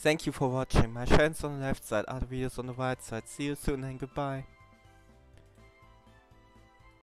Thank you for watching. My channels on the left side, other videos on the right side. See you soon and goodbye.